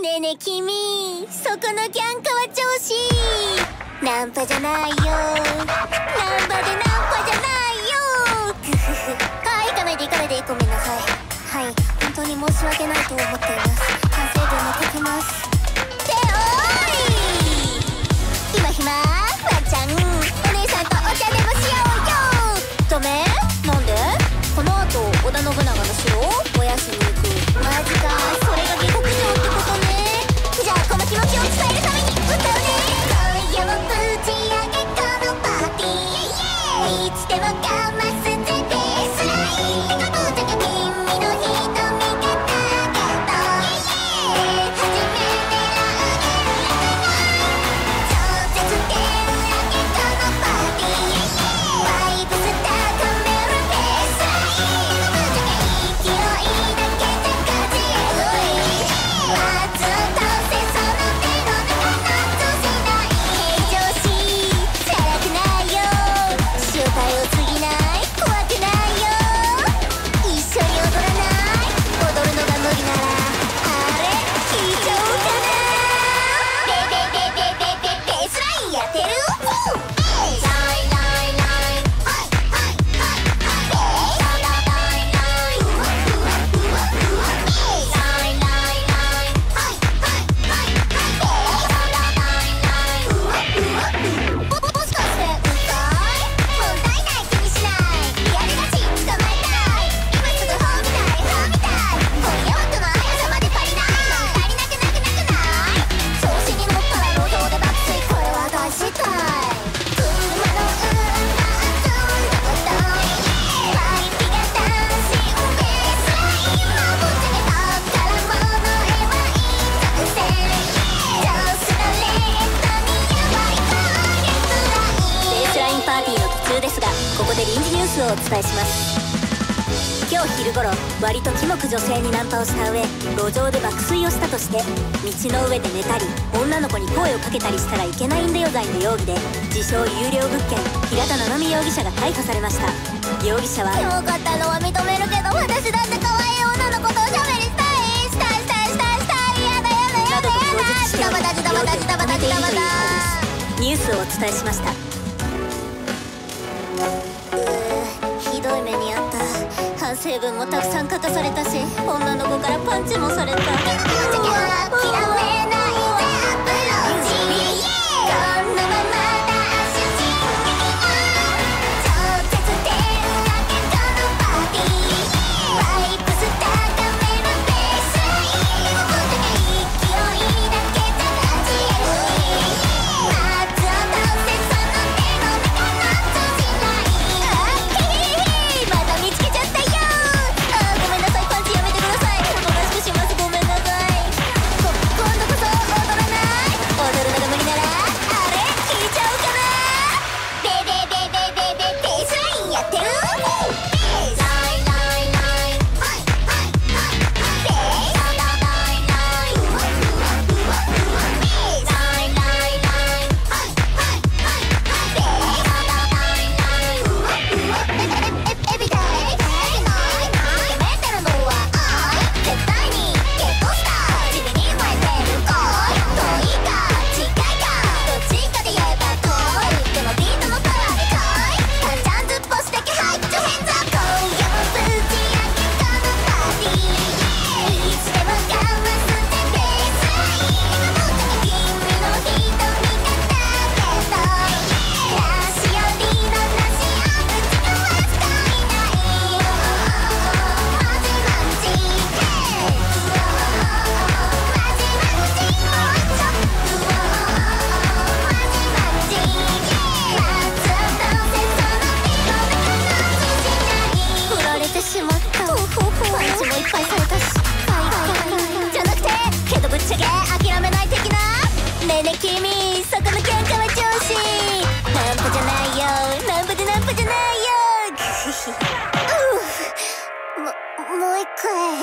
ねね君。そこのギャンカは調子ナンパじゃないよ。ナンパでナンパ。look out. スをお伝えします。今日昼頃割とキモく女性にナンパをした上路上で爆睡をしたとして道の上で寝たり女の子に声をかけたりしたらいけないんだよ罪の容疑で自称有料物件平田七海容疑者が逮捕されました。容疑者はかったのは認めるけど私だって可愛い女の子とおしゃべりしたいしたいしたいしたい。したい嫌だ嫌だ嫌だ嫌だニュースをお伝えしました。成分もたくさん書かされたし女の子からパンチもされた。Good.